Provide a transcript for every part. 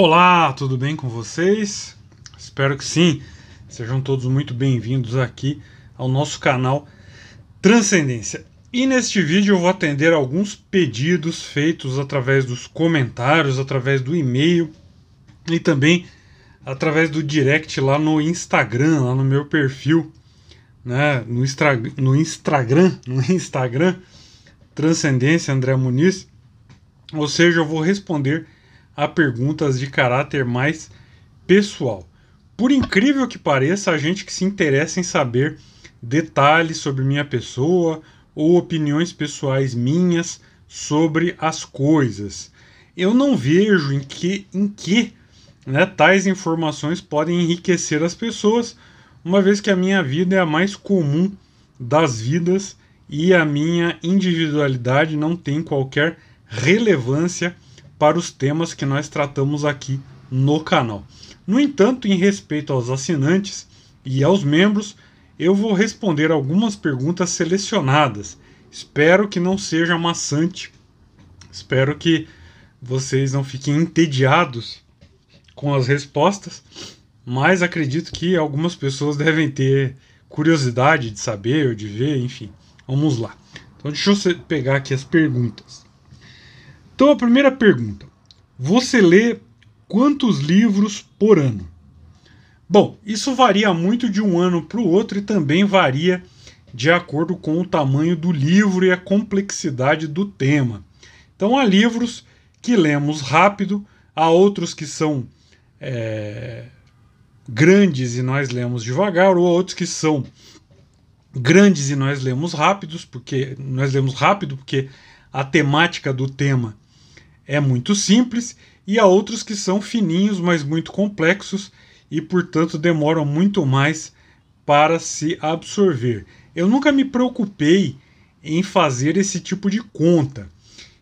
Olá, tudo bem com vocês? Espero que sim. Sejam todos muito bem-vindos aqui ao nosso canal Transcendência. E neste vídeo eu vou atender alguns pedidos feitos através dos comentários, através do e-mail e também através do direct lá no Instagram, lá no meu perfil, né, no, Instra no Instagram, no Instagram, Transcendência André Muniz. Ou seja, eu vou responder a perguntas de caráter mais pessoal. Por incrível que pareça, a gente que se interessa em saber detalhes sobre minha pessoa ou opiniões pessoais minhas sobre as coisas. Eu não vejo em que, em que né, tais informações podem enriquecer as pessoas, uma vez que a minha vida é a mais comum das vidas e a minha individualidade não tem qualquer relevância para os temas que nós tratamos aqui no canal. No entanto, em respeito aos assinantes e aos membros, eu vou responder algumas perguntas selecionadas. Espero que não seja maçante. Espero que vocês não fiquem entediados com as respostas, mas acredito que algumas pessoas devem ter curiosidade de saber ou de ver, enfim. Vamos lá. Então deixa eu pegar aqui as perguntas. Então a primeira pergunta: você lê quantos livros por ano? Bom, isso varia muito de um ano para o outro e também varia de acordo com o tamanho do livro e a complexidade do tema. Então, há livros que lemos rápido, há outros que são é, grandes e nós lemos devagar, ou outros que são grandes e nós lemos rápidos, porque nós lemos rápido porque a temática do tema é muito simples, e há outros que são fininhos, mas muito complexos e, portanto, demoram muito mais para se absorver. Eu nunca me preocupei em fazer esse tipo de conta.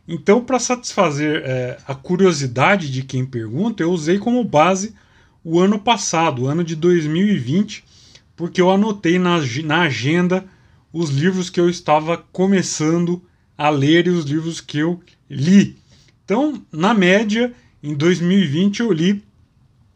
Então, para satisfazer é, a curiosidade de quem pergunta, eu usei como base o ano passado, o ano de 2020, porque eu anotei na, na agenda os livros que eu estava começando a ler e os livros que eu li. Então, na média, em 2020 eu li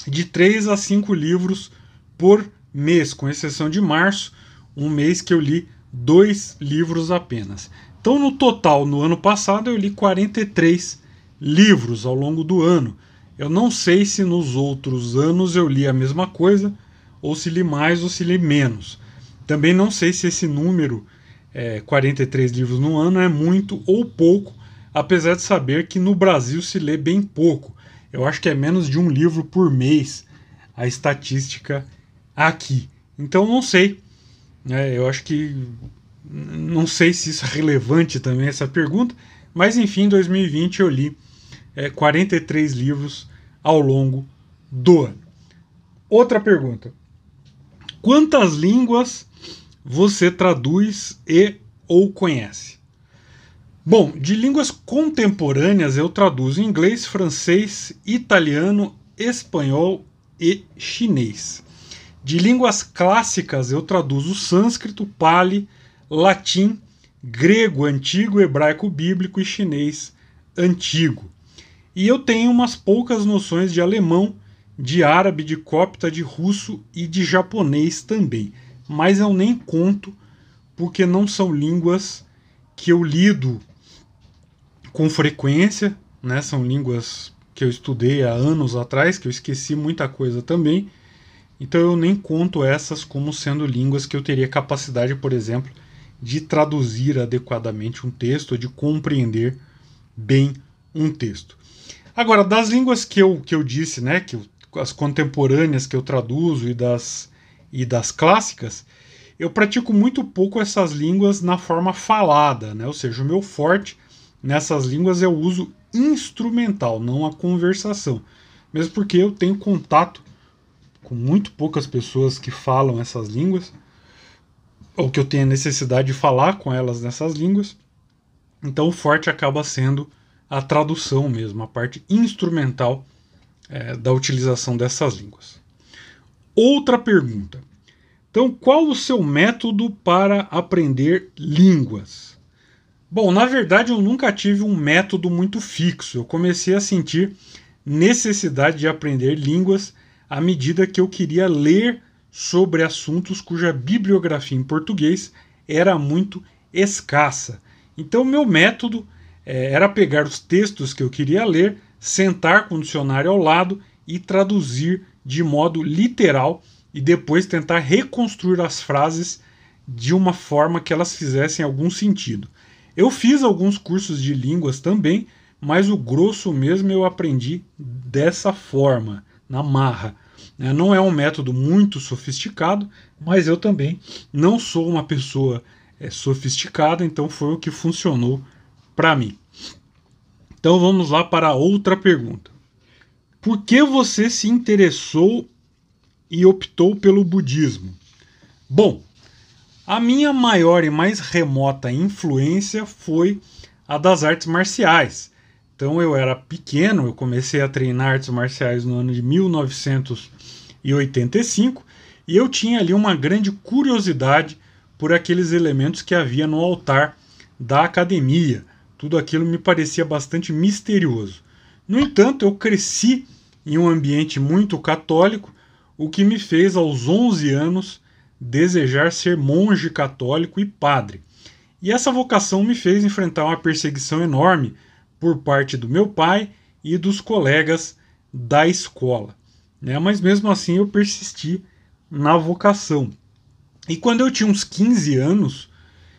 de 3 a 5 livros por mês, com exceção de março, um mês que eu li dois livros apenas. Então, no total, no ano passado, eu li 43 livros ao longo do ano. Eu não sei se nos outros anos eu li a mesma coisa, ou se li mais ou se li menos. Também não sei se esse número, é, 43 livros no ano, é muito ou pouco, apesar de saber que no Brasil se lê bem pouco. Eu acho que é menos de um livro por mês a estatística aqui. Então não sei. É, eu acho que. Não sei se isso é relevante também, essa pergunta. Mas enfim, em 2020 eu li é, 43 livros ao longo do ano. Outra pergunta. Quantas línguas você traduz e ou conhece? Bom, de línguas contemporâneas eu traduzo inglês, francês, italiano, espanhol e chinês. De línguas clássicas eu traduzo sânscrito, pali, latim, grego antigo, hebraico bíblico e chinês antigo. E eu tenho umas poucas noções de alemão, de árabe, de copta, de russo e de japonês também. Mas eu nem conto porque não são línguas que eu lido com frequência, né? São línguas que eu estudei há anos atrás, que eu esqueci muita coisa também. Então eu nem conto essas como sendo línguas que eu teria capacidade, por exemplo, de traduzir adequadamente um texto, de compreender bem um texto. Agora, das línguas que eu, que eu disse, né, que eu, as contemporâneas que eu traduzo e das, e das clássicas, eu pratico muito pouco essas línguas na forma falada, né? ou seja, o meu forte nessas línguas é o uso instrumental, não a conversação. Mesmo porque eu tenho contato com muito poucas pessoas que falam essas línguas, ou que eu tenho necessidade de falar com elas nessas línguas. Então o forte acaba sendo a tradução mesmo, a parte instrumental é, da utilização dessas línguas. Outra pergunta. Então, qual o seu método para aprender línguas? Bom, na verdade eu nunca tive um método muito fixo. Eu comecei a sentir necessidade de aprender línguas à medida que eu queria ler sobre assuntos cuja bibliografia em português era muito escassa. Então, meu método é, era pegar os textos que eu queria ler, sentar com o dicionário ao lado e traduzir de modo literal e depois tentar reconstruir as frases de uma forma que elas fizessem algum sentido. Eu fiz alguns cursos de línguas também, mas o grosso mesmo eu aprendi dessa forma, na marra. É, não é um método muito sofisticado, mas eu também não sou uma pessoa é, sofisticada, então foi o que funcionou para mim. Então vamos lá para outra pergunta. Por que você se interessou e optou pelo budismo? Bom, a minha maior e mais remota influência foi a das artes marciais. Então eu era pequeno, eu comecei a treinar artes marciais no ano de 1985 e eu tinha ali uma grande curiosidade por aqueles elementos que havia no altar da academia. Tudo aquilo me parecia bastante misterioso. No entanto, eu cresci em um ambiente muito católico, o que me fez aos 11 anos desejar ser monge católico e padre. E essa vocação me fez enfrentar uma perseguição enorme por parte do meu pai e dos colegas da escola. Né? Mas mesmo assim eu persisti na vocação. E quando eu tinha uns 15 anos,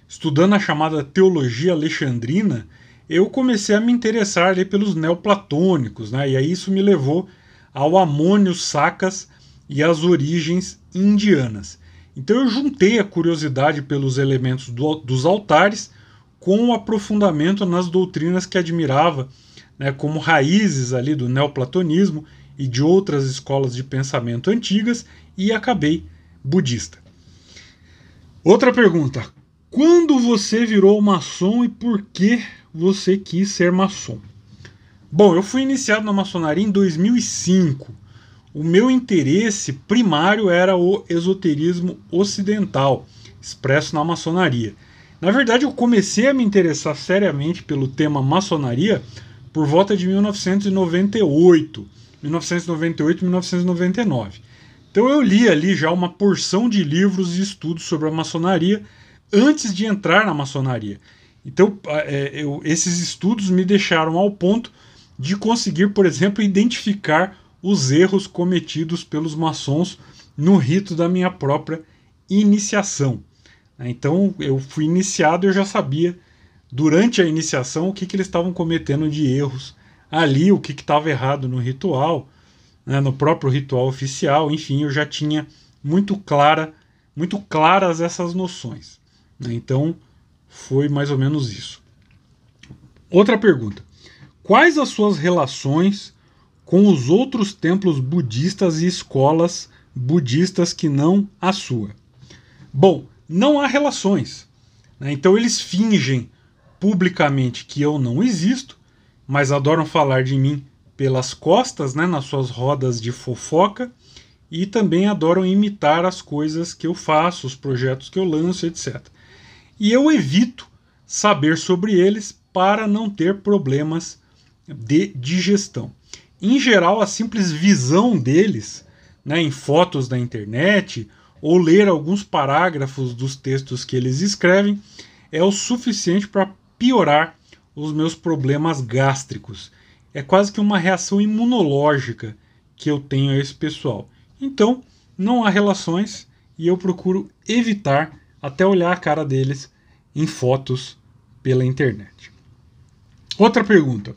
estudando a chamada teologia alexandrina, eu comecei a me interessar ali pelos neoplatônicos, né? E aí isso me levou ao Amônio Sacas e às origens indianas. Então eu juntei a curiosidade pelos elementos do, dos altares com o aprofundamento nas doutrinas que admirava, né, como raízes ali do neoplatonismo e de outras escolas de pensamento antigas, e acabei budista. Outra pergunta: quando você virou maçom e por que você quis ser maçom? Bom, eu fui iniciado na maçonaria em 2005 o meu interesse primário era o esoterismo ocidental, expresso na maçonaria. Na verdade, eu comecei a me interessar seriamente pelo tema maçonaria por volta de 1998, 1998 1999. Então eu li ali já uma porção de livros e estudos sobre a maçonaria antes de entrar na maçonaria. Então é, eu, esses estudos me deixaram ao ponto de conseguir, por exemplo, identificar os erros cometidos pelos maçons no rito da minha própria iniciação. Então eu fui iniciado e eu já sabia durante a iniciação o que, que eles estavam cometendo de erros ali, o que estava errado no ritual, né, no próprio ritual oficial, enfim, eu já tinha muito clara, muito claras essas noções. Né, então foi mais ou menos isso. Outra pergunta: quais as suas relações com os outros templos budistas e escolas budistas que não a sua? Bom, não há relações. Né? Então eles fingem publicamente que eu não existo, mas adoram falar de mim pelas costas, né, nas suas rodas de fofoca, e também adoram imitar as coisas que eu faço, os projetos que eu lanço, etc. E eu evito saber sobre eles para não ter problemas de digestão. Em geral, a simples visão deles né, em fotos da internet ou ler alguns parágrafos dos textos que eles escrevem é o suficiente para piorar os meus problemas gástricos. É quase que uma reação imunológica que eu tenho a esse pessoal. Então, não há relações e eu procuro evitar até olhar a cara deles em fotos pela internet. Outra pergunta: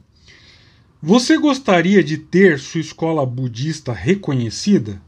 você gostaria de ter sua escola budista reconhecida?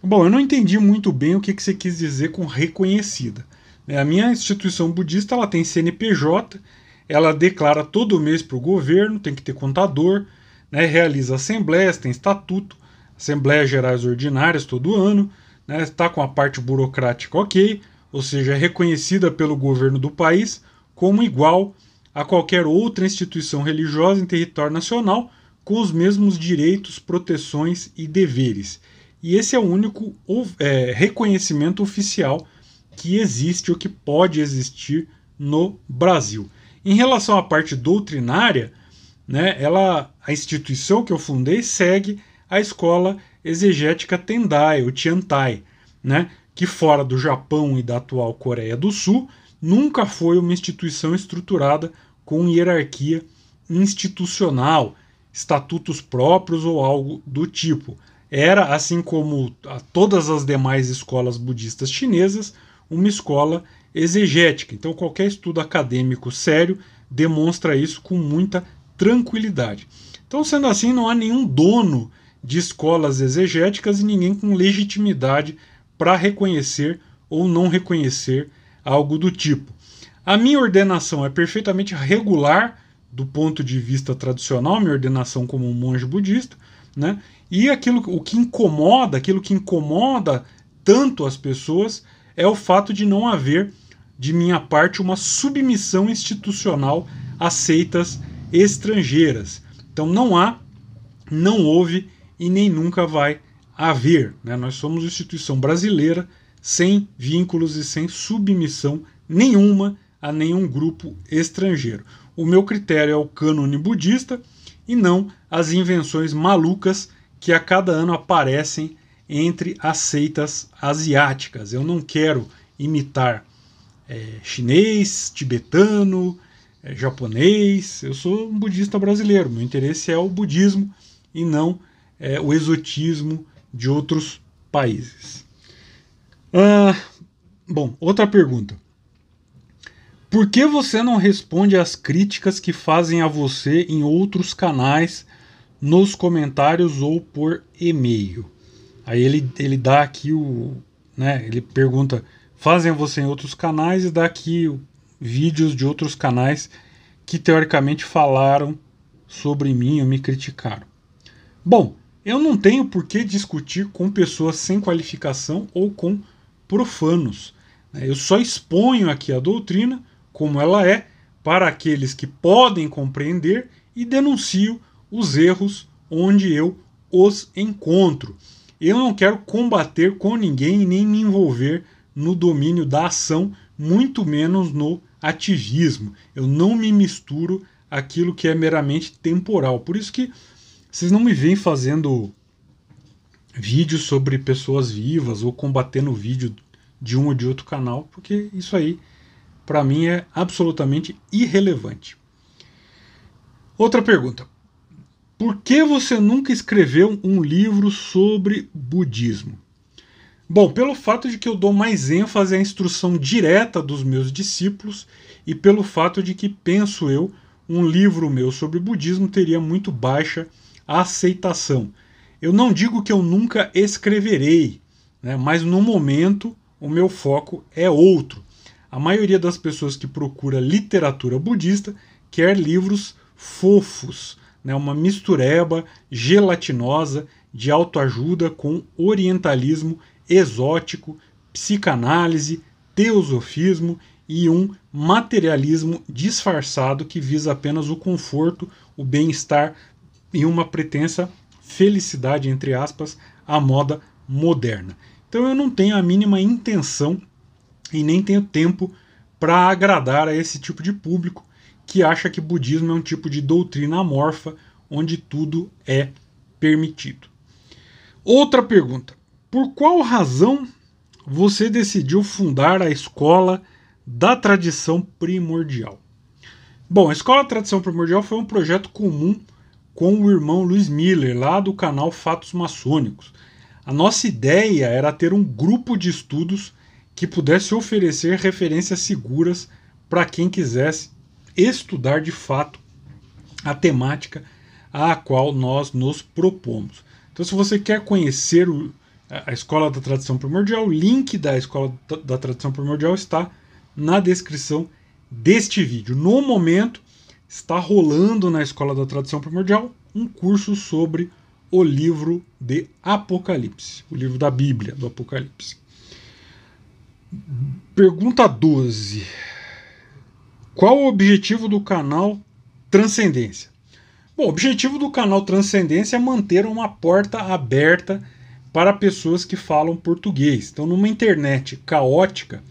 Bom, eu não entendi muito bem o que você quis dizer com reconhecida. A minha instituição budista ela tem CNPJ, ela declara todo mês para o governo, tem que ter contador, né, realiza assembleias, tem estatuto, assembleias gerais ordinárias todo ano, está né, com a parte burocrática ok, ou seja, é reconhecida pelo governo do país como igual a qualquer outra instituição religiosa em território nacional com os mesmos direitos, proteções e deveres. E esse é o único é, reconhecimento oficial que existe ou que pode existir no Brasil. Em relação à parte doutrinária, né, ela, a instituição que eu fundei segue a escola exegética Tendai, o Tiantai, né, que fora do Japão e da atual Coreia do Sul, nunca foi uma instituição estruturada com hierarquia institucional, estatutos próprios ou algo do tipo. Era, assim como todas as demais escolas budistas chinesas, uma escola exegética. Então, qualquer estudo acadêmico sério demonstra isso com muita tranquilidade. Então, sendo assim, não há nenhum dono de escolas exegéticas e ninguém com legitimidade para reconhecer ou não reconhecer algo do tipo. A minha ordenação é perfeitamente regular do ponto de vista tradicional, minha ordenação como um monge budista, né? E aquilo o que incomoda, aquilo que incomoda tanto as pessoas é o fato de não haver de minha parte uma submissão institucional a seitas estrangeiras. Então não há, não houve e nem nunca vai haver. Né? Nós somos instituição brasileira sem vínculos e sem submissão nenhuma a nenhum grupo estrangeiro. O meu critério é o cânone budista e não as invenções malucas que a cada ano aparecem entre as seitas asiáticas. Eu não quero imitar é, chinês, tibetano, é, japonês. Eu sou um budista brasileiro. Meu interesse é o budismo e não é, o exotismo de outros países. Ah, bom, outra pergunta. Por que você não responde às críticas que fazem a você em outros canais, nos comentários ou por e-mail? Aí ele, ele dá aqui o. Né, ele pergunta: fazem a você em outros canais e dá aqui vídeos de outros canais que teoricamente falaram sobre mim ou me criticaram. Bom, eu não tenho por que discutir com pessoas sem qualificação ou com profanos. Eu só exponho aqui a doutrina como ela é para aqueles que podem compreender e denuncio os erros onde eu os encontro. Eu não quero combater com ninguém nem me envolver no domínio da ação, muito menos no ativismo. Eu não me misturo aquilo que é meramente temporal. Por isso que vocês não me veem fazendo vídeos sobre pessoas vivas ou combatendo vídeo de um ou de outro canal, porque isso aí para mim é absolutamente irrelevante. Outra pergunta. Por que você nunca escreveu um livro sobre budismo? Bom, pelo fato de que eu dou mais ênfase à instrução direta dos meus discípulos e pelo fato de que, penso eu, um livro meu sobre budismo teria muito baixa aceitação. Eu não digo que eu nunca escreverei, né, mas no momento o meu foco é outro. A maioria das pessoas que procura literatura budista quer livros fofos, né, uma mistureba gelatinosa de autoajuda com orientalismo exótico, psicanálise, teosofismo e um materialismo disfarçado que visa apenas o conforto, o bem-estar e uma pretensa felicidade, entre aspas, à moda moderna. Então eu não tenho a mínima intenção e nem tenho tempo para agradar a esse tipo de público que acha que budismo é um tipo de doutrina amorfa onde tudo é permitido. Outra pergunta: por qual razão você decidiu fundar a escola da tradição primordial? Bom, a Escola da Tradição Primordial foi um projeto comum com o irmão Luiz Miller, lá do canal Fatos Maçônicos. A nossa ideia era ter um grupo de estudos que pudesse oferecer referências seguras para quem quisesse estudar de fato a temática a qual nós nos propomos. Então, se você quer conhecer o, a Escola da Tradição Primordial, o link da Escola da Tradição Primordial está na descrição deste vídeo. No momento, está rolando na Escola da Tradição Primordial um curso sobre o livro de Apocalipse, o livro da Bíblia do Apocalipse. Pergunta 12. Qual o objetivo do canal Transcendência? Bom, o objetivo do canal Transcendência é manter uma porta aberta para pessoas que falam português. Então, numa internet caótica,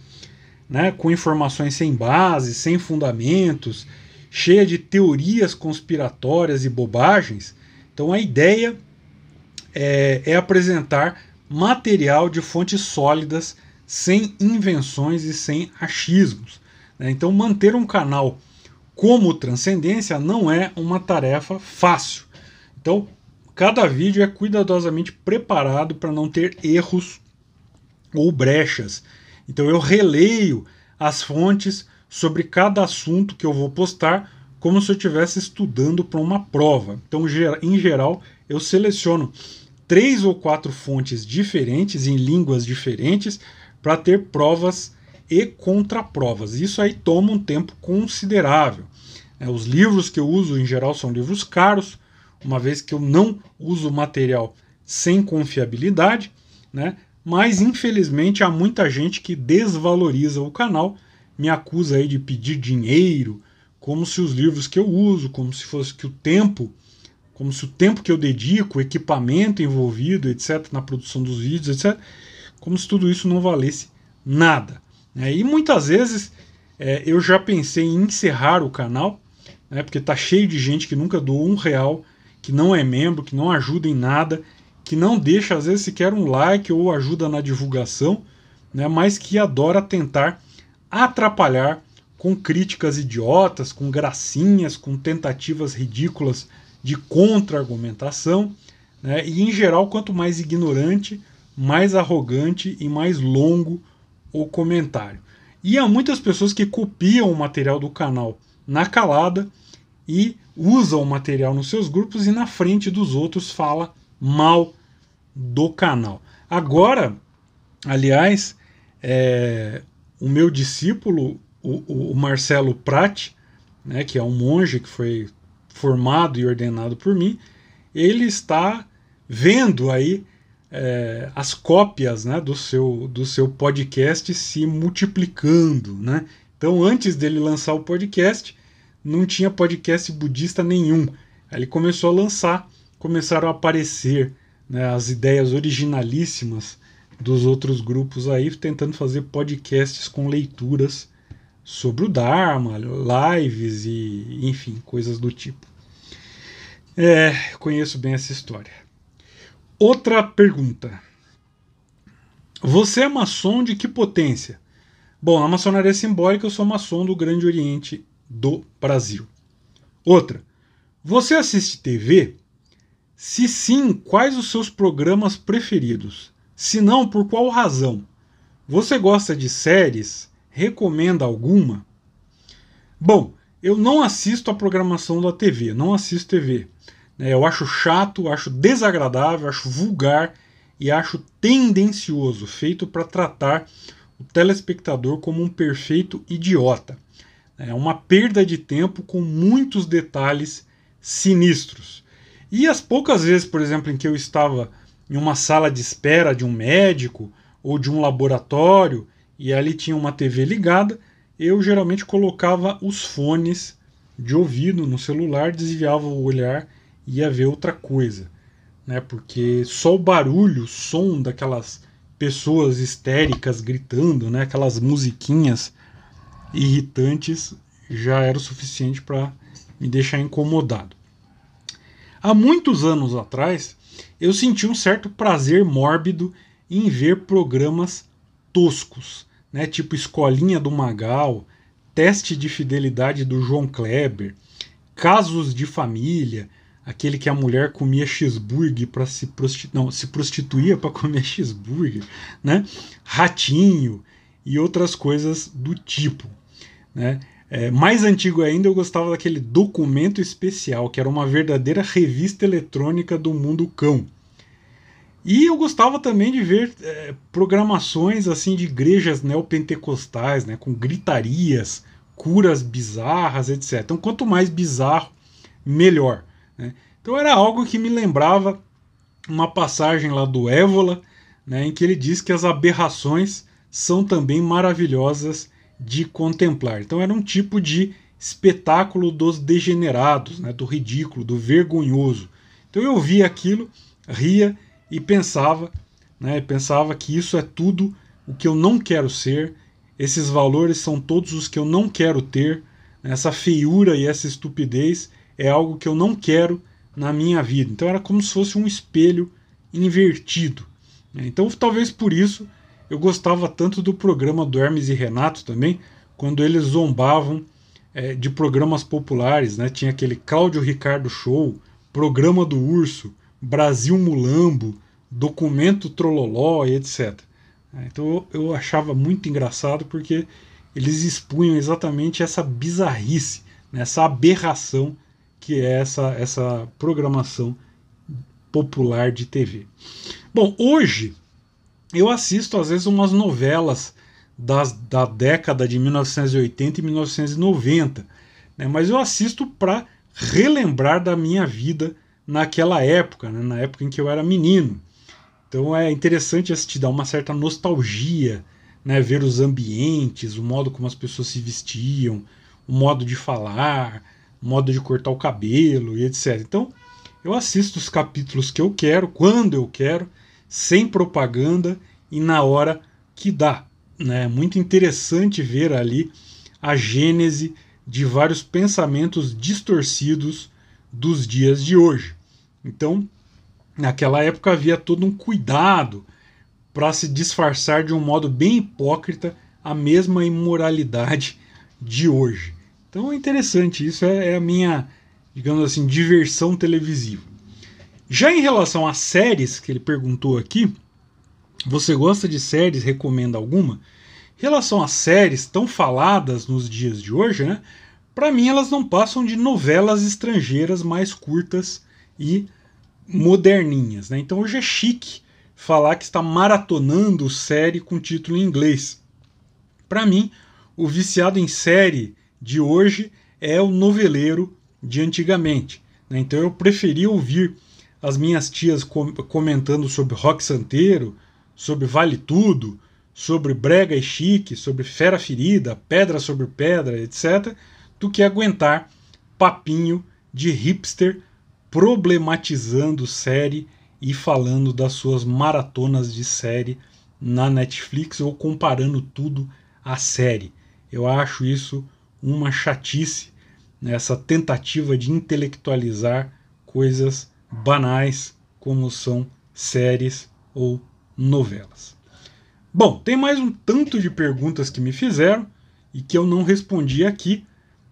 né, com informações sem base, sem fundamentos cheia de teorias conspiratórias e bobagens. Então a ideia é, é apresentar material de fontes sólidas, sem invenções e sem achismos. Né? Então manter um canal como Transcendência não é uma tarefa fácil. Então cada vídeo é cuidadosamente preparado para não ter erros ou brechas. Então eu releio as fontes sobre cada assunto que eu vou postar, como se eu estivesse estudando para uma prova. Então, em geral, eu seleciono três ou quatro fontes diferentes, em línguas diferentes, para ter provas e contraprovas. Isso aí toma um tempo considerável. É, os livros que eu uso, em geral, são livros caros, uma vez que eu não uso material sem confiabilidade, né? mas infelizmente há muita gente que desvaloriza o canal, me acusa aí de pedir dinheiro, como se os livros que eu uso, como se fosse que o tempo, como se o tempo que eu dedico, o equipamento envolvido, etc, na produção dos vídeos, etc, como se tudo isso não valesse nada. Né? E muitas vezes é, eu já pensei em encerrar o canal, né, porque está cheio de gente que nunca doou um real, que não é membro, que não ajuda em nada que não deixa às vezes sequer um like ou ajuda na divulgação, né, mas que adora tentar atrapalhar com críticas idiotas, com gracinhas, com tentativas ridículas de contra-argumentação, né, e em geral, quanto mais ignorante, mais arrogante e mais longo o comentário. E há muitas pessoas que copiam o material do canal na calada e usam o material nos seus grupos e na frente dos outros fala mal do canal. Agora, aliás, é, o meu discípulo, o, o Marcelo Prat, né, que é um monge que foi formado e ordenado por mim, ele está vendo aí é, as cópias né, do, seu, do seu podcast se multiplicando. Né? Então, antes dele lançar o podcast, não tinha podcast budista nenhum. Aí ele começou a lançar, começaram a aparecer né, as ideias originalíssimas dos outros grupos aí, tentando fazer podcasts com leituras sobre o Dharma, lives e, enfim, coisas do tipo. É, conheço bem essa história. Outra pergunta. Você é maçom de que potência? Bom, na maçonaria simbólica eu sou maçom do Grande Oriente do Brasil. Outra. Você assiste TV? Se sim, quais os seus programas preferidos? Se não, por qual razão? Você gosta de séries? Recomenda alguma? Bom, eu não assisto a programação da TV, não assisto TV. Né? Eu acho chato, acho desagradável, acho vulgar e acho tendencioso, feito para tratar o telespectador como um perfeito idiota. É uma perda de tempo com muitos detalhes sinistros. E as poucas vezes, por exemplo, em que eu estava em uma sala de espera de um médico ou de um laboratório e ali tinha uma TV ligada, eu geralmente colocava os fones de ouvido no celular, desviava o olhar ia ver outra coisa, né? Porque só o barulho, o som daquelas pessoas histéricas gritando, né? Aquelas musiquinhas irritantes já era o suficiente para me deixar incomodado. Há muitos anos atrás, eu senti um certo prazer mórbido em ver programas toscos, né, tipo Escolinha do Magal, Teste de Fidelidade do João Kleber, Casos de Família, aquele que a mulher comia cheeseburger para se prostituir, não, se prostituía para comer cheeseburger, né? Ratinho e outras coisas do tipo, né? É, mais antigo ainda, eu gostava daquele documento especial, que era uma verdadeira revista eletrônica do mundo cão. E eu gostava também de ver é, programações assim de igrejas neopentecostais, né, com gritarias, curas bizarras, etc. Então, quanto mais bizarro, melhor. Né? Então, era algo que me lembrava uma passagem lá do Évola, né, em que ele diz que as aberrações são também maravilhosas de contemplar. Então era um tipo de espetáculo dos degenerados, né, do ridículo, do vergonhoso. Então eu via aquilo, ria e pensava, né, pensava que isso é tudo o que eu não quero ser, esses valores são todos os que eu não quero ter, essa feiura e essa estupidez é algo que eu não quero na minha vida. Então era como se fosse um espelho invertido. Né? Então talvez por isso eu gostava tanto do programa do Hermes e Renato também, quando eles zombavam é, de programas populares, né? Tinha aquele Cláudio Ricardo Show, Programa do Urso, Brasil Mulambo, Documento Trololó e etc. Então eu achava muito engraçado porque eles expunham exatamente essa bizarrice, né? essa aberração que é essa, essa programação popular de TV. Bom, hoje eu assisto às vezes umas novelas das, da década de 1980 e 1990, né? mas eu assisto para relembrar da minha vida naquela época, né? na época em que eu era menino. Então é interessante assistir, dá uma certa nostalgia, né? ver os ambientes, o modo como as pessoas se vestiam, o modo de falar, modo de cortar o cabelo e etc. Então eu assisto os capítulos que eu quero, quando eu quero, sem propaganda e na hora que dá. Né? Muito interessante ver ali a gênese de vários pensamentos distorcidos dos dias de hoje. Então, naquela época havia todo um cuidado para se disfarçar de um modo bem hipócrita a mesma imoralidade de hoje. Então é interessante, isso é, é a minha, digamos assim, diversão televisiva. Já em relação às séries que ele perguntou aqui, você gosta de séries? Recomenda alguma? Em relação às séries tão faladas nos dias de hoje, né? Para mim elas não passam de novelas estrangeiras mais curtas e moderninhas, né? Então hoje é chique falar que está maratonando série com título em inglês. Para mim, o viciado em série de hoje é o noveleiro de antigamente. Né? Então eu preferi ouvir as minhas tias comentando sobre rock santeiro, sobre Vale Tudo, sobre Brega e Chique, sobre Fera Ferida, Pedra sobre Pedra, etc., do que aguentar papinho de hipster problematizando série e falando das suas maratonas de série na Netflix ou comparando tudo à série. Eu acho isso uma chatice, né, essa tentativa de intelectualizar coisas banais como são séries ou novelas. Bom, tem mais um tanto de perguntas que me fizeram e que eu não respondi aqui.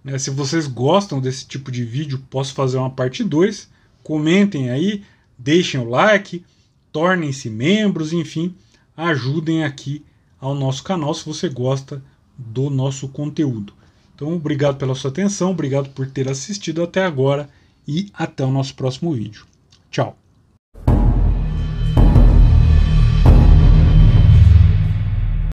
Né? Se vocês gostam desse tipo de vídeo, posso fazer uma parte 2. Comentem aí, deixem o like, tornem-se membros, enfim, ajudem aqui ao nosso canal se você gosta do nosso conteúdo. Então, obrigado pela sua atenção, obrigado por ter assistido até agora e até o nosso próximo vídeo. Tchau!